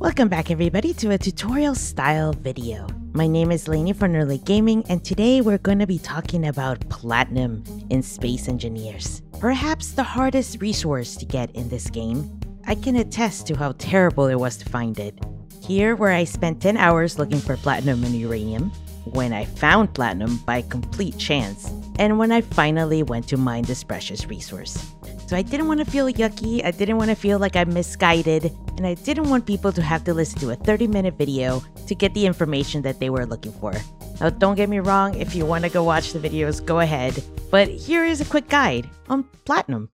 Welcome back everybody to a tutorial style video. My name is Lainey from Nerdlette Gaming and today we're going to be talking about Platinum in Space Engineers. Perhaps the hardest resource to get in this game. I can attest to how terrible it was to find it. Here where I spent 10 hours looking for platinum and uranium, when I found platinum by complete chance, and when I finally went to mine this precious resource. So I didn't want to feel yucky, I didn't want to feel like I'm misguided, and I didn't want people to have to listen to a 30 minute video to get the information that they were looking for. Now, don't get me wrong, if you want to go watch the videos, go ahead. But here is a quick guide on platinum.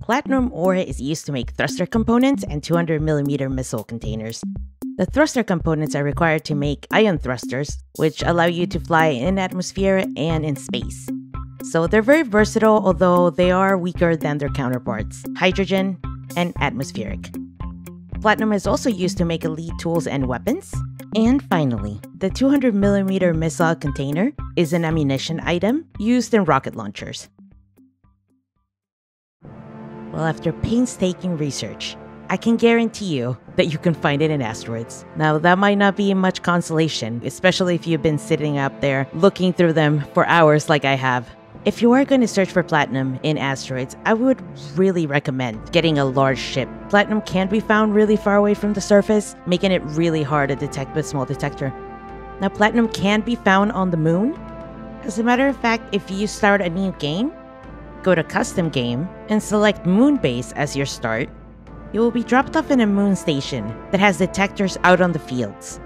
Platinum ore is used to make thruster components and 200mm missile containers. The thruster components are required to make ion thrusters, which allow you to fly in atmosphere and in space. So they're very versatile, although they are weaker than their counterparts hydrogen and atmospheric. Platinum is also used to make elite tools and weapons. And finally, the 200mm missile container is an ammunition item used in rocket launchers. Well, after painstaking research, I can guarantee you that you can find it in asteroids. Now, that might not be much consolation, especially if you've been sitting up there looking through them for hours like I have. If you are going to search for platinum in asteroids, I would really recommend getting a large ship. Platinum can be found really far away from the surface, making it really hard to detect with small detector. Now, platinum can be found on the moon. As a matter of fact, if you start a new game, go to custom game and select moon base as your start, you will be dropped off in a moon station that has detectors out on the fields.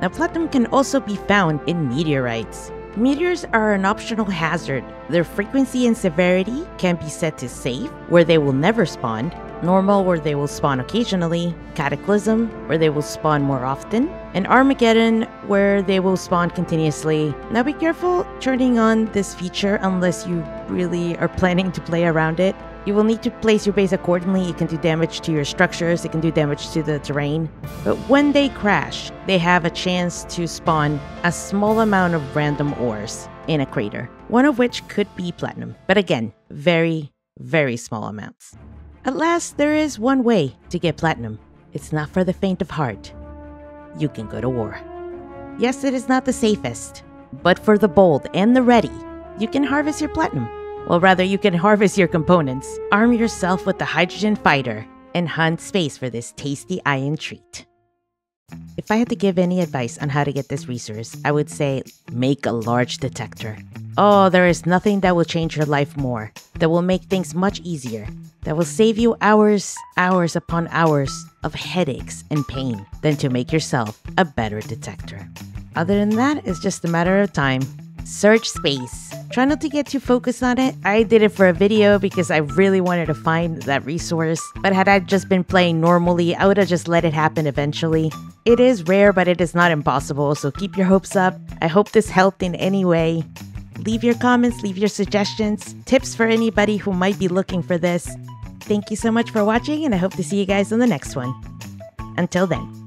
Now, platinum can also be found in meteorites. Meteors are an optional hazard. Their frequency and severity can be set to safe, where they will never spawn, normal, where they will spawn occasionally, cataclysm, where they will spawn more often, and Armageddon, where they will spawn continuously. Now be careful turning on this feature unless you really are planning to play around it. You will need to place your base accordingly. It can do damage to your structures, it can do damage to the terrain. But when they crash, they have a chance to spawn a small amount of random ores in a crater, one of which could be platinum. But again, very, very small amounts. At last, there is one way to get platinum. It's not for the faint of heart. You can go to war. Yes, it is not the safest, but for the bold and the ready, you can harvest your platinum. Well, rather, you can harvest your components, arm yourself with the hydrogen fighter, and hunt space for this tasty iron treat. If I had to give any advice on how to get this resource, I would say make a large detector. Oh, there is nothing that will change your life more, that will make things much easier, that will save you hours, hours upon hours of headaches and pain than to make yourself a better detector. Other than that, it's just a matter of time search space. Try not to get too focused on it. I did it for a video because I really wanted to find that resource. But had I just been playing normally, I would have just let it happen eventually. It is rare, but it is not impossible, so keep your hopes up. I hope this helped in any way. Leave your comments, leave your suggestions, tips for anybody who might be looking for this. Thank you so much for watching, and I hope to see you guys in the next one. Until then.